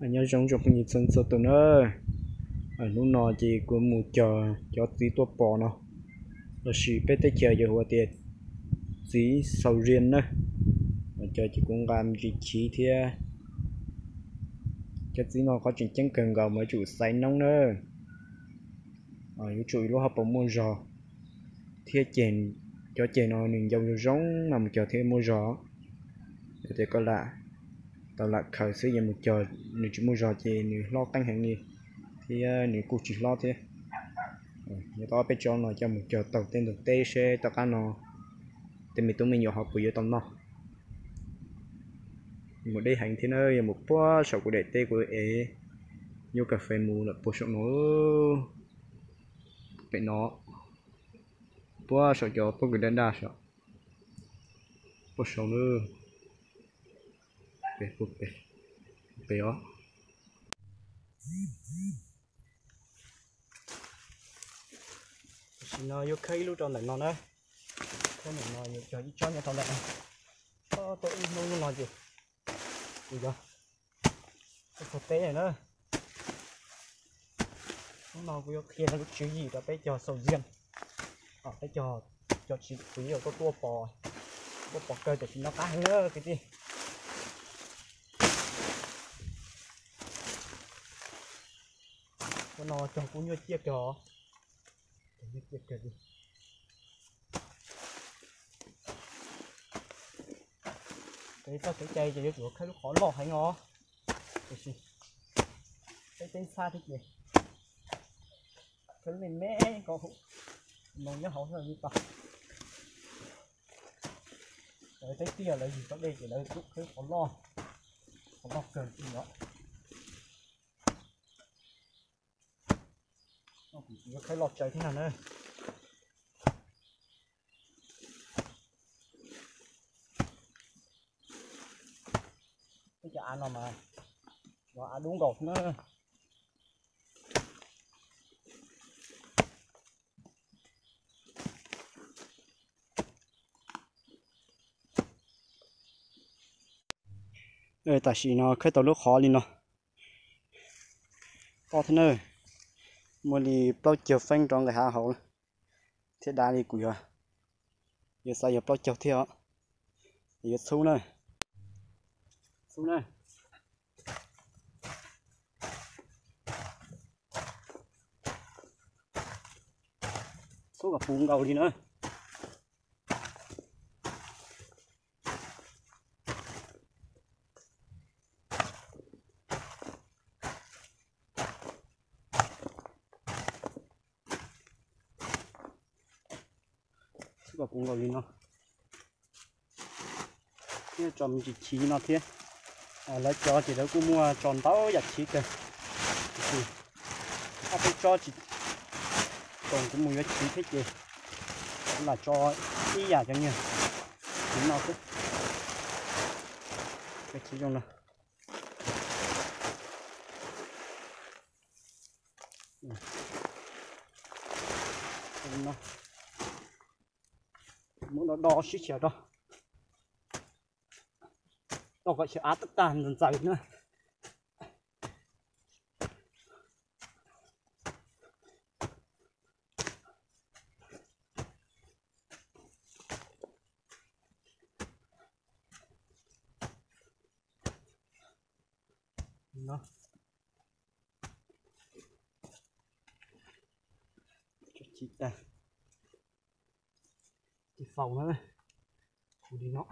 anh nhớ giống cho mình sân sơ tuần ơi ở lúc nào chỉ có một chờ cho tí tua bỏ nó. Là chỉ biết tới chờ giờ hoa tiền tí sầu riêng nữa mà chờ chỉ cũng làm gì chỉ thế cho tí nó có chuyện chân cần gạo mới chủ say nóng nữa ở những chuỗi lúc học bóng mua giò. Thế chèn cho chèn nó nên dòng giống mà một chờ thêm mua giò. Để có lạ tạo lại khởi sử dụng một trời, nếu chỉ mua giò thì nếu lo tăng hàng đi thì nếu cụ chỉ lo thế. Ờ, nếu tao bây cho nó cho một trời tàu tên được tê xe tao cá nó thì mình tụi mình nhỏ học giờ tao nó. Một đây hành thế nơi một bó sầu của đệ tê của ế. Nhiều cà phê mù là bó sầu nó. Phải nó. Bó sầu cho bó người đơn đa sầu bó sầu nữa bê bê bê bê xin nó yêu khay luôn trong này nó nữa cái này nó yêu cho cho nhà trong này có tôi nó nó gì? Gì đó cái thực tế này nữa. Nó vừa kia nó chữ gì đó bây giờ sầu riêng. À bây giờ cho chị quý ở có tua bò. Có bò cơ cho chị nó cá nữa cái gì? Nó chồng cũng như chiếc cho như chiếc chó gì cái sẽ chạy cho được chỗ cái khó lọt hay ngó. Cái tên xa thế gì cái này mẹ có nó nhớ hậu rồi như tao. Cái cái kia là gì? Có đây chỉ là chút cái khó lo khó lo cần gì đó. Nó cũng chỉ có lọt chạy thế nào nữa. Cái chả ăn nào mà nó ăn đúng gột nữa. Ơi ta chỉ nó khơi tàu lúc khó lên nó. To thế nơi mua đi bao chiều phanh trong cái hạ hậu. Thế đa đi quỷ à giờ sao giờ bao chiều theo giờ xuống này. Xuống này. Xuống cả phun cầu đi nữa. Xuống cả phun nữa cái trồng chỉ chỉ nó thế à lấy cho chỉ đâu cũng mua tròn táo giặt chỉ kìa thì cái cho chỉ còn cũng mua chỉ thế gì cũng là cho đi giả cho nhiều chúng nó cái chỉ trong này nó muốn nó đo xíu xíu đó. Nó gọi sẽ át tất tàn dần dần nữa. Nó cho chị ta phòng nữa này đi nó.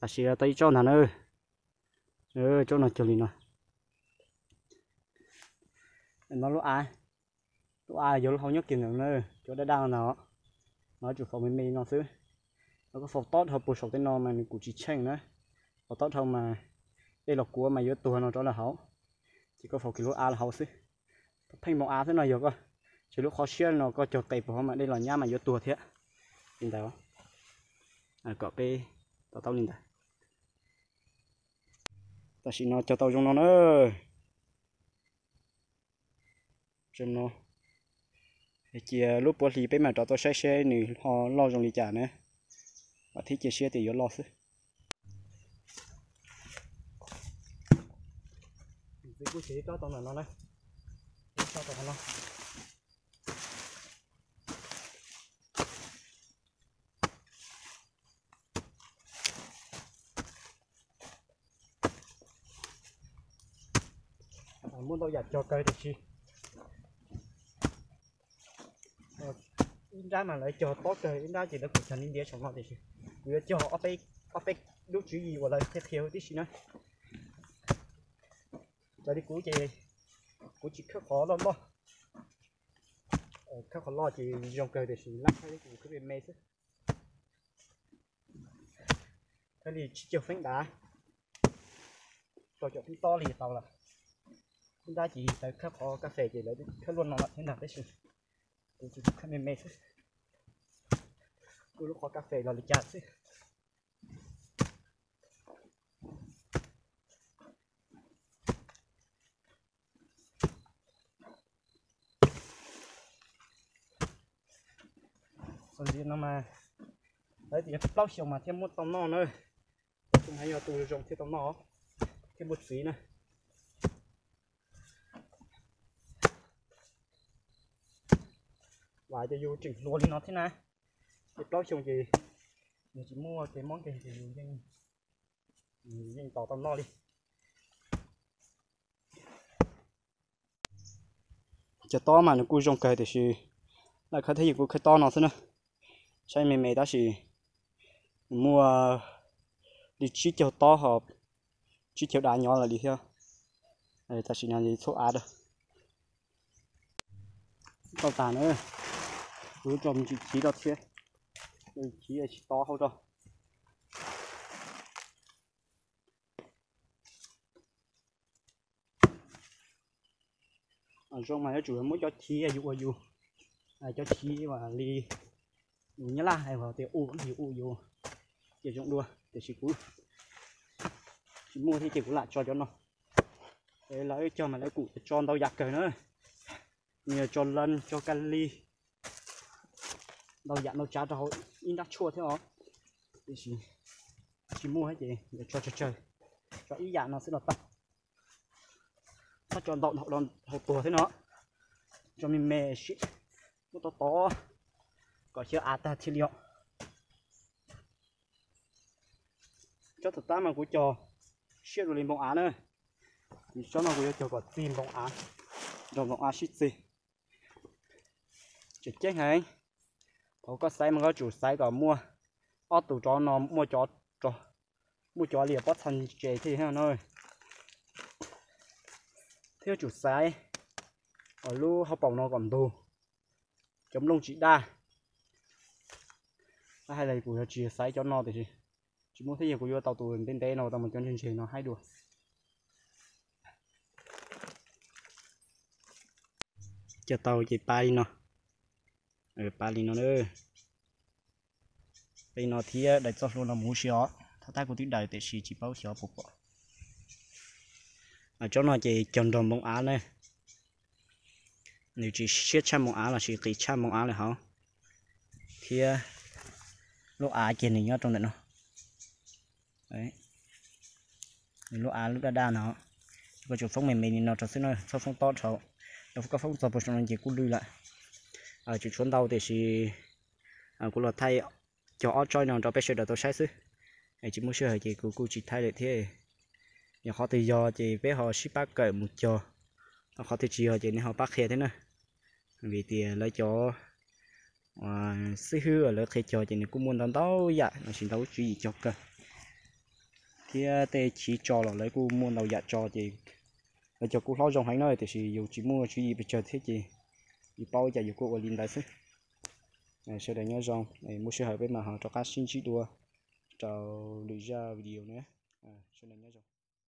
Ta sẽ tay cho nó nữa ừ chỗ nào chỗ này nè ờ, nó lúc ai? Lúc ai vô không nhớ kìm nữa chỗ đã đang nó. Nó chủ phòng mình mình nó xứ nó có phòng tốt hợp bộ sổ tên nó mà mình cũng chỉ chênh nữa phòng tốt không mà đây là của mà giữa tuổi nó cho là hậu. Chỉ có phòng kilo a là hậu xứ thành một a thế này giờ coi chứ lúc khó xuyên nó có chỗ tay của mà đây là nhà mà vô tuổi thế nhìn thấy không? À có cái tao tao nhìn thấy. Ta xin nó cho tao trong nó nữa. Trong nó. Thì lúc bữa thì bé mà cho tao xe xe nè họ lo trong đi trả nữa và thích chia xe thì vô lo chứ. Thì cô chỉ cho tao là nó đây cho tao nó. Muốn đâu giặt cho cây thì chi? Ờ, in ra mà lại cho tốt cây in ra chỉ được thành in đĩa sống ngon thì chi vừa cho ở đây ở đây lúc chú ý vào lại thiết thiếu tí xí nữa cho đi cú chị cú chị khắc khó lắm đó. Ờ, khắc khó lo chị dùng cây để xí lắc hay cú cái bên mê chứ. Thế thì chỉ chiều phanh đá. Rồi chỗ phanh to thì tàu là chúng ta chỉ tới khắp có cà phê chỉ lấy khắp luôn nó thế nào đấy chứ? Tôi chỉ khắp mềm mềm chứ cú lúc có cà phê là lịch chặt chứ còn gì nó mà? Đấy, thì tao xong mà, thêm một tấm nọ nữa. Chúng hay ở tù dùng thêm tấm nọ. Thêm một phí này và cho vô chỉ luôn nó thế này. Thì bao nhiêu gì mình chỉ mua cái món gì thì mình mình tỏ tâm nọ đi. Cho to mà, nó cua trong cây thì là khai thấy gì cũng khai to nó thế nữa. Sai mày mày đó thì mua đi chỉ cho to hợp chỉ cho đá nhỏ là đi theo đây, ta chỉ nhận gì số á đó tao tàn nữa cứ trồng chỉ chỉ đó thế chỉ là chỉ to hơn rồi ở trong này nó chủ yếu mỗi cho chi à dụ à dụ. À cho chi và ly nhớ là hay vào thì u thì u vô chỉ trong đua để chỉ cú. Chỉ mua thì chỉ cú lại cho cho nó. Để lấy cho mà lấy cụ cho tao giặt cởi nữa. Nhiều cho lân, cho kali đâu dài đâu trả cho họ in đắt chua thế hả? thì chỉ chỉ mua hết gì để cho cho chơi. Cho ý dạng nó sẽ là tắt nó cho động họ đòn họ tua thế nó cho mình mè shit nó to to. Có chưa à ta thì liệu cho thật ta mà cũng cho shit rồi lên bóng án ơi. Thì cho nó cũng cho có tìm bóng án. Rồi bóng án shit gì chết chết hả anh? Có sai mà có chủ sai có mua. Ở tủ chó nó mua chó chó mua chó liền bắt thành chế thì ha nơi theo chủ sai ở lu học bổng nó còn đồ chấm lông chỉ đa. Hay là của chia sẻ cho nó thì chỉ muốn thấy gì của vô tàu tù bên đây nó tàu một chân chân chế nó hay được cho tàu chỉ ba đi nó đây nó thì ờ, để cho luôn là muối xíu thà ta cũng tiếng đại để xí chỉ bao xíu phục ở à, chỗ nó chỉ chọn đồng bông á này. Nếu chỉ siết chăm bông á là chỉ chỉ chăm bông á này hả? Thì ờ, lúc á trên này nhớ trong này nó. Đấy. Lúc á lúc đã đa nó. Có chỗ phong mềm mềm nó cho xin nó phong phong to cháu nó có phong to bớt nó chỉ cú lui lại. Ờ, ở ờ, chỗ xuống đầu thì chỉ à cú là thay cho ở chơi nào cho bé sửa được tôi sai chứ ấy chỉ muốn chơi thì cứ cứ chỉ thay được thế. Nhà họ thì do chỉ bé họ ship bác cởi một cho ờ, họ thì chỉ họ chỉ nên họ bác khe thế này vì thì lấy cho à sư hư ở lớp thầy trò thì cũng muốn đón tao dạ. Nó chỉ tao chú ý cho cơ. Thì tê chỉ cho là lấy cũng muốn đầu dạ cho thì lấy cho cũng lo dòng hành nơi thì chỉ dù chỉ mua chú ý bây giờ thế gì đi bao giờ yêu cô ở linh đại sư này sau đây nhớ dòng này mua sư hợp với mà họ cho các sinh chỉ đua cho lựa ra video nữa sau đây nhớ dòng